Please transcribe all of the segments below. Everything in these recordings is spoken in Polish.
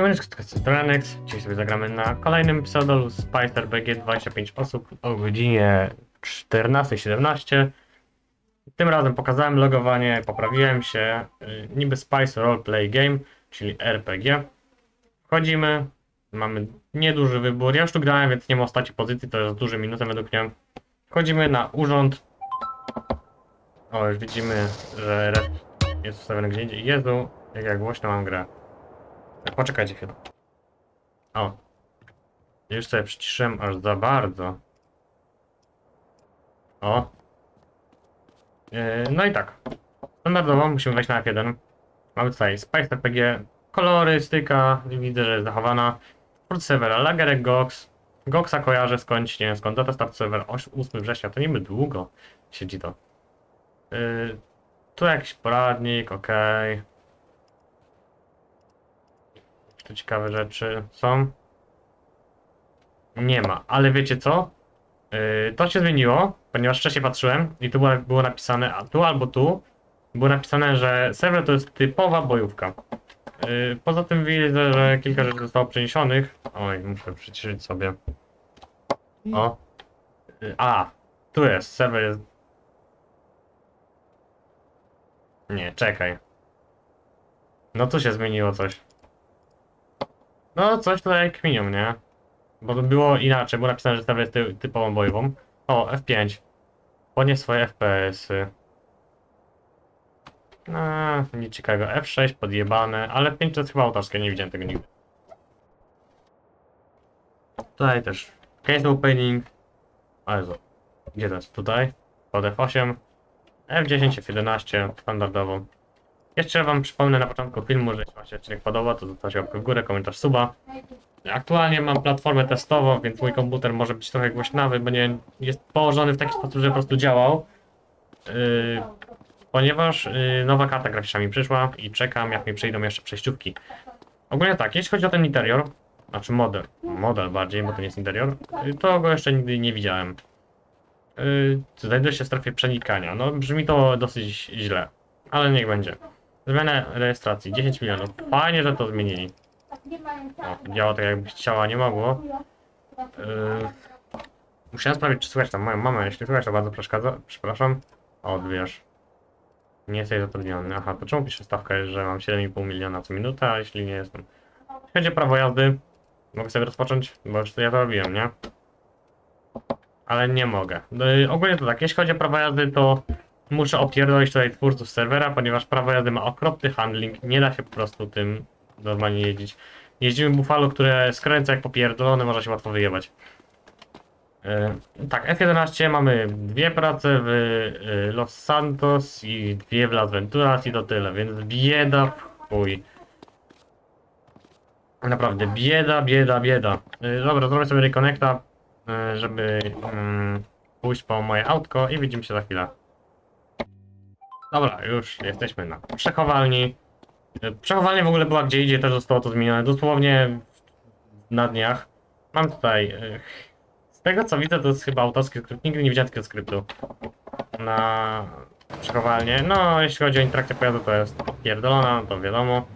Siemaneczko, jest Tronex. Dzisiaj sobie zagramy na kolejnym pseudolu Spicer BG 25 osób o godzinie 14.17. Tym razem pokazałem logowanie, poprawiłem się. y, Niby Spice Roleplay Game, czyli RPG. Wchodzimy, mamy nieduży wybór. Ja już tu grałem, więc nie ma ostatniej pozycji, to jest duży minusem według mnie. Wchodzimy na urząd. O, już widzimy, że jest ustawiony gdzie indziej. Jezu, jak ja głośno mam grę. Poczekajcie chwilę. O. Już sobie przyciszyłem aż za bardzo. O. Yy, no i tak. Standardowo musimy wejść na F1. Mamy tutaj Spice RPG, kolorystyka, widzę, że jest zachowana. Port serwera, Lagerek Gox. Goxa kojarzę skądś, nie wiem skąd. Data start serwer 8 września, to niby długo siedzi to. Yy, tu jakiś poradnik, okej. Tu ciekawe rzeczy są. Nie ma, ale wiecie co? Yy, to się zmieniło, ponieważ wcześniej patrzyłem i tu było, było napisane, a tu albo tu było napisane, że serwer to jest typowa bojówka. Yy, poza tym widzę, że kilka rzeczy zostało przeniesionych. Oj, muszę przyciszyć sobie. O. Yy, a, tu jest, serwer jest. Nie, czekaj. No tu się zmieniło coś. No, coś tutaj kminią, nie? Bo to było inaczej, było napisane, że serwer jest ty typową bojową. O, F5. Podnieś swoje FPS-y. No, nic ciekawego. F6 podjebane, ale 5 to jest chyba autorskie, nie widziałem tego nigdy. Tutaj też case opening. Ale co? Gdzie to jest? Tutaj. Pod F8. F10, F11, standardowo. Jeszcze wam przypomnę na początku filmu, że jeśli wam się odcinek podoba, to zostawcie łapkę w górę, komentarz, suba. Aktualnie mam platformę testową, więc mój komputer może być trochę głośnawy, bo nie jest położony w taki sposób, że po prostu działał. Yy, ponieważ yy, nowa karta graficzna mi przyszła i czekam, jak mi przyjdą jeszcze przejściówki. Ogólnie tak, jeśli chodzi o ten interior, znaczy model, model bardziej, bo to nie jest interior, yy, to go jeszcze nigdy nie widziałem. Yy, znajduje się w strefie przenikania. No, brzmi to dosyć źle, ale niech będzie. Zmiana rejestracji 10 milionów. Fajnie, że to zmienili. O, działa tak jakby ciała nie mogło. Yy, musiałem sprawdzić, czy słychać tam moją mamę. Jeśli słychać, to bardzo przeszkadza. Przepraszam. Odbierz. Nie jesteś zatrudniony. Aha, to czemu pisze stawkę, że mam 7,5 miliona co minutę, a jeśli nie jestem? Jeśli o prawo jazdy, mogę sobie rozpocząć, bo już to ja to robiłem, nie? Ale nie mogę. Yy, ogólnie to tak, jeśli chodzi o prawo jazdy, to muszę opierdolić tutaj twórców serwera, ponieważ prawo jazdy ma okropny handling, nie da się po prostu tym normalnie jeździć. Jeździmy Buffalo, które skręca jak popierdolone, można się łatwo wyjebać. Yy, tak, F11 mamy dwie prace w yy, Los Santos i dwie w Las Venturas i to tyle, więc bieda w chuj. Naprawdę, bieda, bieda, bieda. Yy, dobra, zrobię sobie reconnecta, żeby yy, pójść po moje autko i widzimy się za chwilę. Dobra, już jesteśmy na przechowalni. E, Przechowalnia w ogóle była gdzie idzie, też zostało to zmienione dosłownie na dniach. Mam tutaj, e, z tego co widzę to jest chyba autorski skrypt, nigdy nie widziałem takiego skryptu na przechowalnię. No, jeśli chodzi o interakcję pojazdu to jest pierdolona, to wiadomo.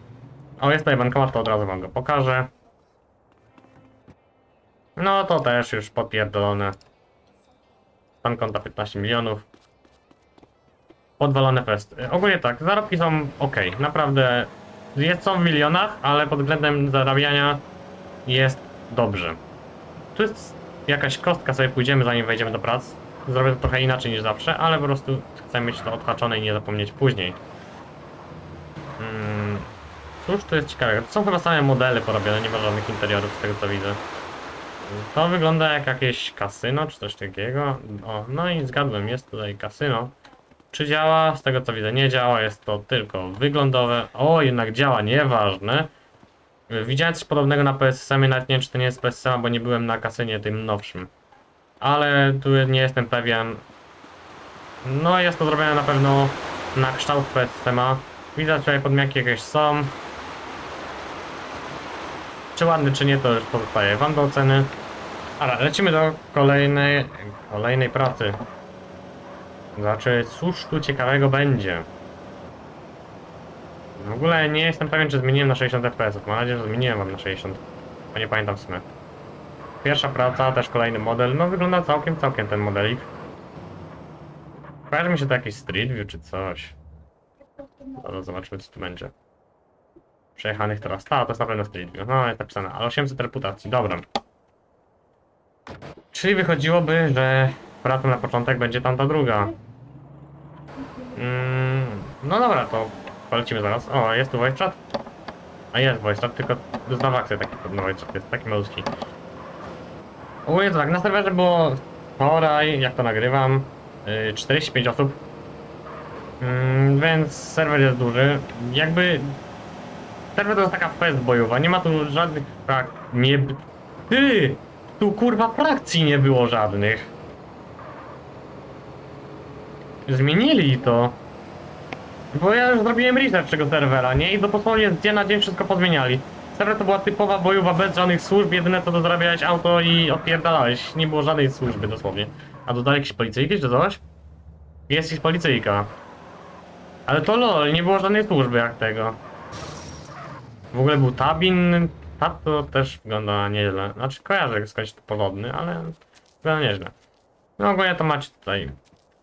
O, jest tutaj bankomat, to od razu wam go pokażę. No, to też już podpierdolone. Stan konta 15 milionów podwalone fest. Ogólnie tak, zarobki są ok, naprawdę jest, są w milionach, ale pod względem zarabiania jest dobrze. Tu jest jakaś kostka, sobie pójdziemy zanim wejdziemy do prac. Zrobię to trochę inaczej niż zawsze, ale po prostu chcę mieć to odhaczone i nie zapomnieć później. Hmm. Cóż to jest ciekawe, to są chyba same modele porobione, nie ma żadnych interiorów z tego co widzę. To wygląda jak jakieś kasyno czy coś takiego. O, no i zgadłem, jest tutaj kasyno. Czy działa? Z tego co widzę nie działa, jest to tylko wyglądowe. O, jednak działa, nieważne. Widziałem coś podobnego na PSM, nawet nie wiem czy to nie jest PSM, bo nie byłem na kasynie tym nowszym. Ale tu nie jestem pewien. No jest to zrobione na pewno na kształt PSM-a. Widać tutaj podmiaki jakieś są. Czy ładny, czy nie, to już pozostaje wam do oceny. Ale lecimy do kolejnej, kolejnej pracy. Znaczy, cóż tu ciekawego będzie? W ogóle nie jestem pewien, czy zmieniłem na 60 fps. Mam nadzieję, że zmieniłem wam na 60. Bo nie pamiętam w sumie. Pierwsza praca, też kolejny model. No wygląda całkiem, całkiem ten modelik. Kojarzy mi się to jakiś Street View czy coś. No, zobaczmy co tu będzie. Przejechanych teraz. Ta, to jest na pewno Street View. No, jest napisane. Ale 800 reputacji, dobra. Czyli wychodziłoby, że praca na początek będzie tamta druga. Mm, no dobra, to polecimy zaraz. O, jest tu voice chat? A jest voice chat, tylko znam akcję taki no voice chat, jest taki malutki. Ogólnie to tak, na serwerze było wczoraj, jak to nagrywam, yy, 45 osób. Mm, więc serwer jest duży. Jakby... Serwer to jest taka quest bojowa, nie ma tu żadnych frak... Nie... Ty! Tu kurwa frakcji nie było żadnych. Zmienili to. Bo ja już zrobiłem research tego serwera, nie? I to dosłownie z dnia na dzień wszystko pozmieniali. Serwer to była typowa bojowa bez żadnych służb, jedyne to zarabiałeś auto i odpierdalałeś. Nie było żadnej służby dosłownie. A dodali jakieś policyjki czy coś? Jest ich policyjka. Ale to lol, nie było żadnej służby jak tego. W ogóle był tabin. Tab to też wygląda nieźle. Znaczy kojarzę skądś to powodny, ale wygląda nieźle. No ogólnie to macie tutaj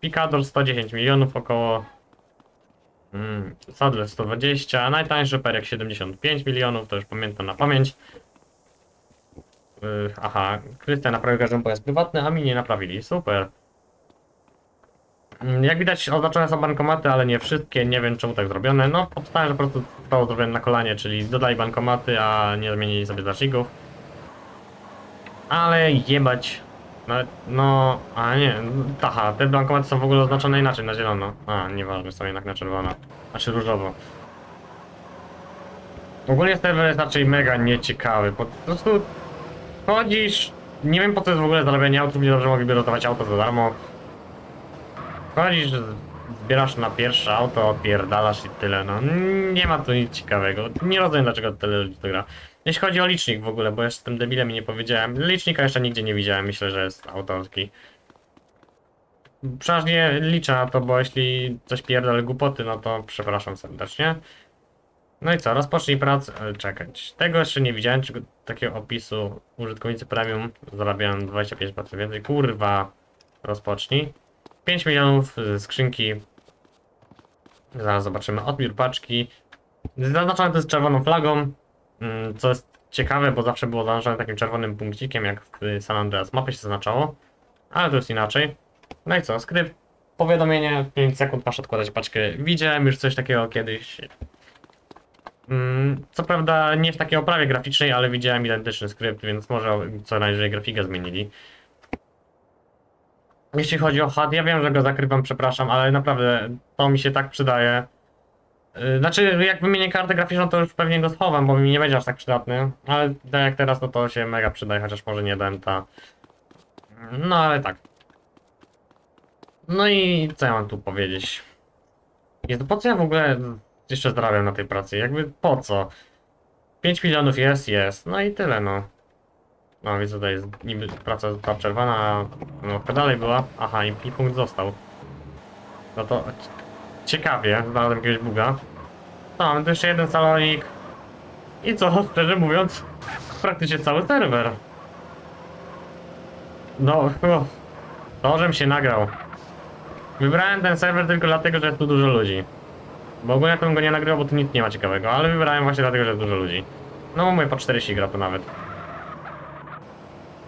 Picador 110 milionów około. Mm, Sadler 120, a najtańszy Perek 75 milionów, to już pamiętam na pamięć. Yy, aha, Krystian naprawił każdy pojazd prywatny, a mi nie naprawili, super. Mm, Jak widać oznaczone są bankomaty, ale nie wszystkie, nie wiem czemu tak zrobione. No, powstałem, że po prostu zostało zrobione na kolanie, czyli dodali bankomaty, a nie zmienili sobie znaczników. Ale jebać. No, no, a nie, aha, te bankomaty są w ogóle oznaczone inaczej, na zielono. A, nieważne, są jednak na czerwono. Znaczy różowo. Ogólnie serwer jest raczej mega nieciekawy, po prostu chodzisz, nie wiem po co jest w ogóle zarabianie aut, równie dobrze mogliby dodawać auto za darmo. Chodzisz, zbierasz na pierwsze auto, odpierdalasz i tyle, no nie ma tu nic ciekawego. Nie rozumiem dlaczego tyle ludzi to gra. Jeśli chodzi o licznik w ogóle, bo jestem debilem i nie powiedziałem. Licznika jeszcze nigdzie nie widziałem, myślę, że jest autorski. Przeważnie liczę na to, bo jeśli coś pierdolę głupoty, no to przepraszam serdecznie. No i co, rozpocznij pracę. e, Czekać. Tego jeszcze nie widziałem, czego, takiego opisu. Użytkownicy premium zarabiają 25% więcej. Kurwa, rozpocznij. 5 milionów skrzynki. Zaraz zobaczymy. Odbiór paczki. Zaznaczone to jest czerwoną flagą. Mm, Co jest ciekawe, bo zawsze było zaznaczone takim czerwonym punkcikiem, jak w San Andreas mapy się zaznaczało. Ale to jest inaczej. No i co, skrypt, powiadomienie, 5 sekund masz odkładać paczkę. Widziałem już coś takiego kiedyś. Mm, Co prawda nie w takiej oprawie graficznej, ale widziałem identyczny skrypt, więc może co najwyżej grafikę zmienili. Jeśli chodzi o HUD, ja wiem, że go zakrywam, przepraszam, ale naprawdę to mi się tak przydaje. Yy, Znaczy, jak wymienię kartę graficzną, to już pewnie go schowam, bo mi nie będzie aż tak przydatny. Ale tak jak teraz, no to się mega przydaje, chociaż może nie denta. No ale tak. No i co ja mam tu powiedzieć? Jest, po co ja w ogóle jeszcze zarabiam na tej pracy? Jakby po co? 5 milionów jest, jest. No i tyle, no. No widzę, tutaj jest niby praca ta przerwana, a no dalej była. Aha, i, i punkt został. No to ciekawie, znalazłem jakiegoś buga. No, mamy tu jeszcze jeden salonik. I co, szczerze mówiąc, praktycznie cały serwer. No, to, żem się nagrał. Wybrałem ten serwer tylko dlatego, że jest tu dużo ludzi. Bo ogólnie to bym go nie nagrywał, bo tu nic nie ma ciekawego, ale wybrałem właśnie dlatego, że jest dużo ludzi. No, mówię, po 40 gra to nawet.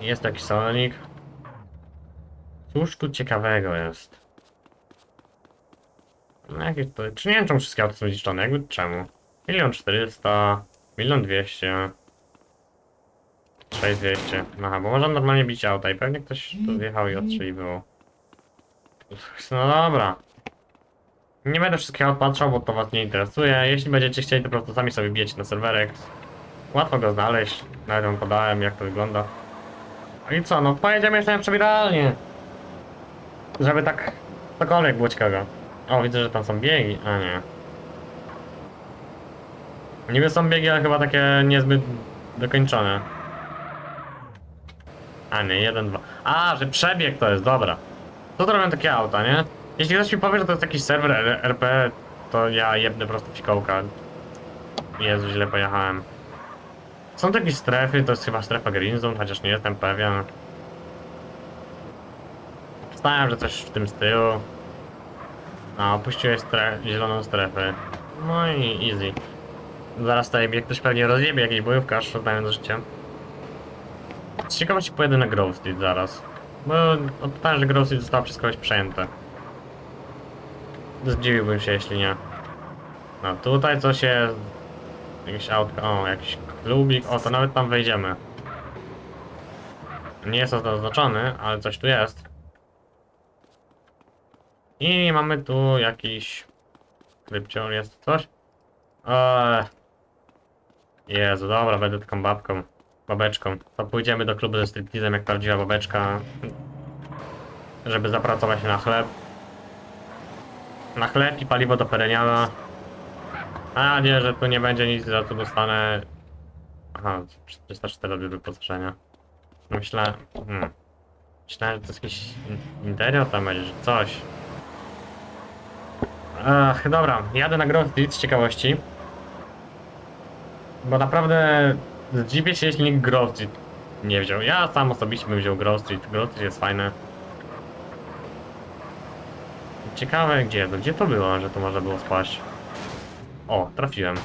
Jest jakiś salonik. Cóż tu ciekawego jest? No jakieś to... Czy nie wiem, czemu wszystkie auta są zniszczone? Jakby czemu? Milion czterysta, milion dwieście, sześć dwieście. Aha, bo można normalnie bić auta i pewnie ktoś tu wjechał i odstrzeliwał. No dobra. Nie będę wszystkiego odpatrzał, bo to was nie interesuje. Jeśli będziecie chcieli, to po prostu sami sobie bijecie na serwerek. Łatwo go znaleźć. Nawet wam podałem, jak to wygląda. No i co, no pojedziemy jeszcze na. Żeby tak cokolwiek było ciekawego. O, widzę, że tam są biegi. A nie. Niby są biegi, ale chyba takie niezbyt dokończone. A nie, jeden, dwa. A, że przebieg to jest, dobra. To robią takie auta, nie? Jeśli ktoś mi powie, że to jest jakiś serwer RP, to ja jebnę po prostu fikołka. Jezu, źle pojechałem. Są tu jakieś strefy, to jest chyba strefa Green Zone, chociaż nie jestem pewien. Wstałem, że coś w tym z A, opuściłeś stre zieloną strefę. No i easy. Zaraz tutaj mnie ktoś pewnie rozjebie, jakiś bojówkarz, znając życie. Z ciekawości pojedę na Grove Street zaraz. Bo odpytałem, że Grove Street zostało przez kogoś przejęte. Zdziwiłbym się, jeśli nie. No tutaj coś jest... Jakieś autko, o, jakiś klubik, o, to nawet tam wejdziemy. Nie jest to zaznaczony, ale coś tu jest. I mamy tu jakiś... Krypcior jest coś? Eee. Jezu, dobra, będę taką babką. Babeczką. To pójdziemy do klubu ze striptizem jak prawdziwa babeczka. Żeby zapracować na chleb. Na chleb i paliwo do pereniala. A nie, że tu nie będzie nic, za to dostanę... Aha, 304 do wyposażenia. Myślę... Hmm. Myślałem, że to jest jakiś in- interior tam będzie, że coś. Ach, dobra, jadę na Street z ciekawości. Bo naprawdę zdziwię się, jeśli nikt Street nie wziął. Ja sam osobiście bym wziął. Grove Street jest fajne. Ciekawe gdzie, gdzie to było, że tu można było spaść. O, trafiłem.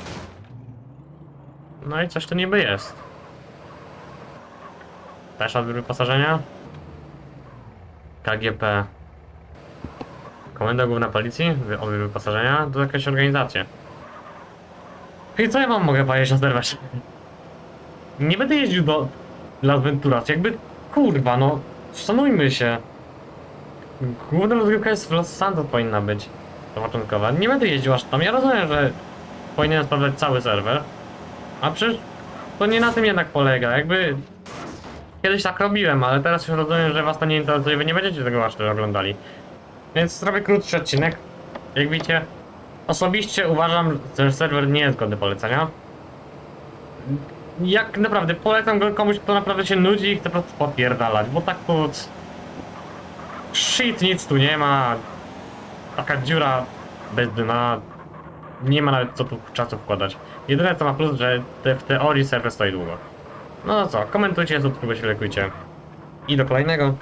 No i coś tu niby jest. Też odbiór wyposażenia? KGP. Komenda Główna Policji? Odbiór wyposażenia? To jakaś organizacja. I co ja wam mogę powiedzieć o serwerze? Nie będę jeździł do Las Venturas, jakby kurwa, no szanujmy się. Główna rozgrywka jest w Los Santos powinna być. Początkowa. Nie będę jeździł aż tam. Ja rozumiem, że powinienem sprawdzać cały serwer. A przecież to nie na tym jednak polega. Jakby kiedyś tak robiłem, ale teraz już rozumiem, że was to nie interesuje. Wy nie będziecie tego aż oglądali. Więc zrobię krótszy odcinek. Jak widzicie, osobiście uważam, że serwer nie jest godny polecenia. Jak naprawdę polecam go komuś, kto naprawdę się nudzi i chce po prostu popierdalać, bo tak to... Shit, nic tu nie ma. Taka dziura bez dna. Nie ma nawet co tu czasu wkładać. Jedyne co ma plus, że te, w teorii serwer stoi długo. No co, komentujcie, subskrybujcie, lajkujcie. I do kolejnego.